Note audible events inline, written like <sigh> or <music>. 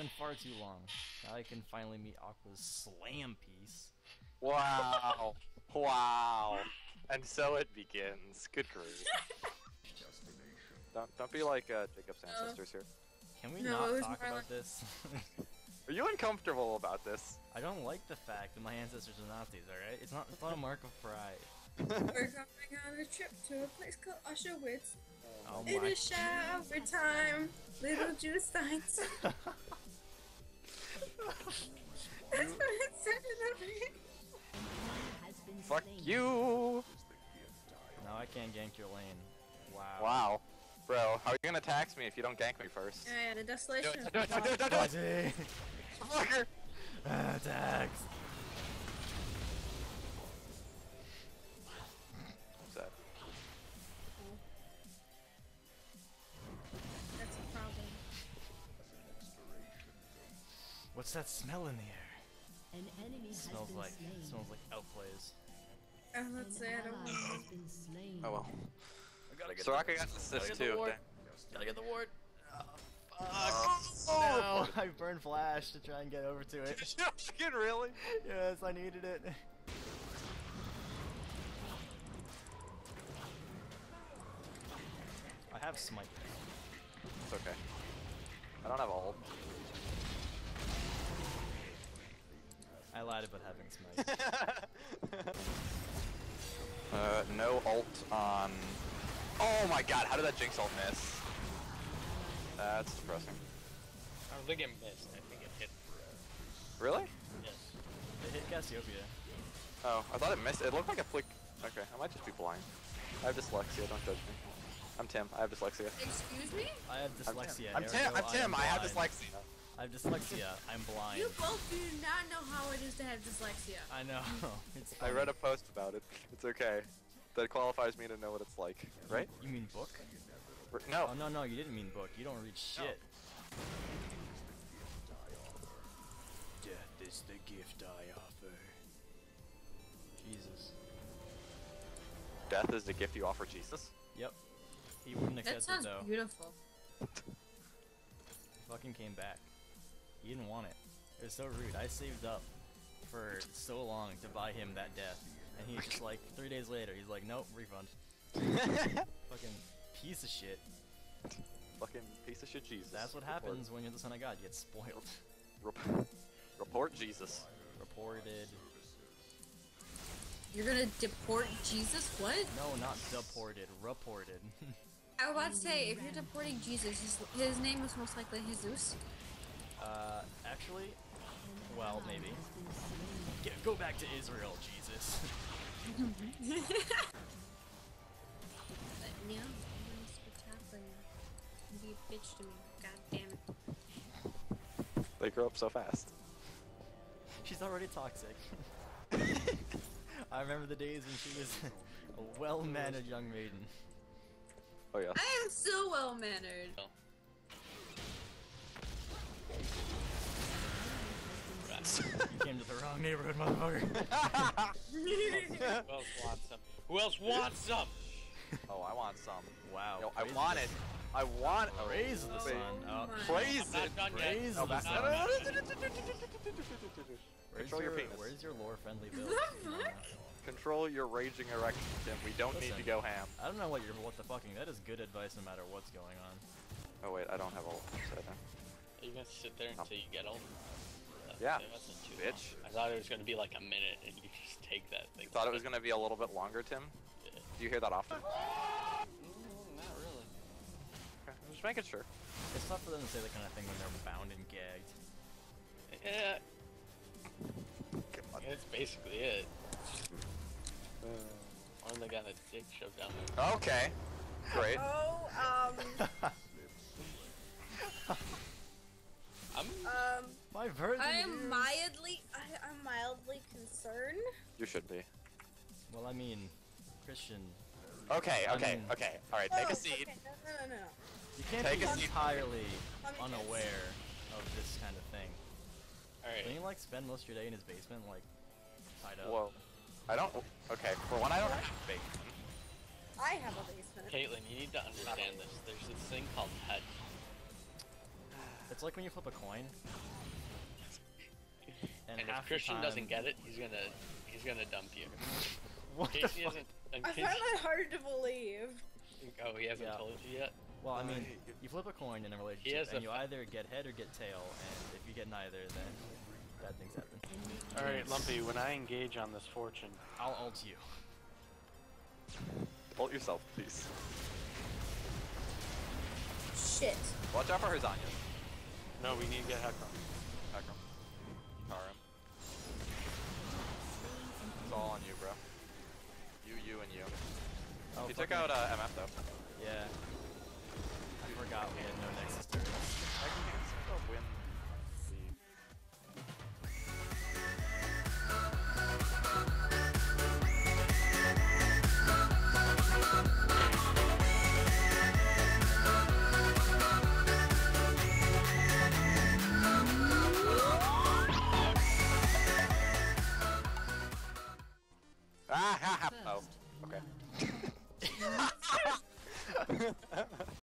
been far too long. Now I can finally meet Aqua's slam piece. Wow. wow. And so it begins. Good grief. don't, don't be like uh, Jacob's ancestors here. Can we No, not talk about like- this? <laughs> Are you uncomfortable about this? I don't like the fact that my ancestors are Nazis, alright? It's not, it's not a mark of pride. We're going on a trip to a place called Auschwitz. Oh It my. is shower time, little Jew steins. <laughs> That's what it said in the Fuck slain. you! Now I can't gank your lane. Wow. Wow. Bro, how are you gonna tax me if you don't gank me first? Yeah, yeah, the desolation. Do it, do it, do it, do it, do it, do it. Fuzzy! Fucker! <laughs> Ah, Attacks! What's that smell in the air? An enemy has smells been like slain. smells like outplays. Oh, let's say I don't want has been slain. Oh well. I gotta get Soraka got assist too. ward. Dang. Gotta get the ward. Uh, oh, Oh! <laughs> no! I burned flash to try and get over to it. Fucking really? yes, I needed it. I have smite. It's okay. I don't have a ult. I lied about having smite. <laughs> Uh, no ult on. Oh my god, how did that Jinx ult miss? That's depressing. I don't think it missed. I think it hit. Really? Yes. It hit Cassiopeia. Oh, I thought it missed. It looked like a flick. Okay, I might just be blind. I have dyslexia, don't judge me. I'm Tim, I have dyslexia. Excuse me? I have dyslexia. I'm Tim, I'm ergo Tim, I have dyslexia. I have dyslexia. I'm blind. You both do not know how it is to have dyslexia. I know. <laughs> It's I read a post about it. It's okay. That qualifies me to know what it's like, right? You mean book? R- No. Oh no no, you didn't mean book. You don't read shit. Death is the gift I offer. Jesus. Death is the gift you offer Jesus. Yep. He wouldn't That accept it sounds though. beautiful. He fucking came back. He didn't want it. It was so rude. I saved up for so long to buy him that death, and he's just like three days later. He's like, nope, refund. <laughs> fucking piece of shit. Fucking piece of shit Jesus. That's what Report- happens when you're the son of God. You get spoiled. Rep- report Jesus. Reported. You're gonna deport Jesus? What? No, not deported. Reported. <laughs> I was about to say, if you're deporting Jesus, his, his name is most likely Jesus. Uh, actually, well, maybe. has been slain. Get, go back to Israel, Jesus. But no, that's what's happening. You be a bitch to me. God damn it. They grow up so fast. She's already toxic. <laughs> I remember the days when she was a well-mannered young maiden. Oh yeah. I am so well mannered. Oh. Came to the wrong neighborhood, motherfucker. Who else wants some? Who else wants some? Oh, I want some. wow. Yo, I want it. I want oh, it. Praise the oh, sun. Oh, oh my- Praise it. Praise the I'm sun. not done. Where's Control your your, penis. Where's your lore-friendly build? What? Control your raging erection, Tim. We don't need to go ham. I don't know what you're. What the fucking? That is good advice, no matter what's going on. Oh wait, I don't have ult. Upside down. Are you gonna sit there until you get old? Yeah, That wasn't too bitch. long. I thought it was gonna be like a minute and you just take that thing. Thought it was gonna be a little bit longer, Tim. Yeah. Do you hear that often? Mm, Not really. Okay, I'm just making sure. It's tough for them to say that kind of thing when they're bound and gagged. Yeah, Come on. that's basically it. Uh, Only got a dick shoved down there. Okay. Great. Oh, um, <laughs> should be. Well, I mean, Christian. Okay, I okay, mean- okay. Alright, take Oh, a seat. Okay, no, no, no, no. You can't Take be a seat. entirely unaware of this kind of thing. All right. Don't you like spend most of your day in his basement, like tied up? Whoa. I don't. Okay, for one, I don't have bacon. I have a basement. Caitlin, you need to understand this. There's this thing called head. It's like when you flip a coin. And, if half Christian time- doesn't get it, he's gonna he's gonna dump you. <laughs> What In the fuck? hasn't, I case, find that hard to believe. oh, he hasn't Yeah. told you yet. Well, I mean, you flip a coin in a relationship, has and a you fa- either get head or get tail, and if you get neither, then bad things happen. Alright, Lumpy, when I engage on Miss Fortune, I'll ult you. Ult yourself, please. Shit. Watch out for her Zanya. no, we need to get Hecarim. Hecarim. Karim. All on you, bro. You, you, and you. Oh, he took out uh, MF though. Yeah. I forgot we had no Nexus turrets. I can still win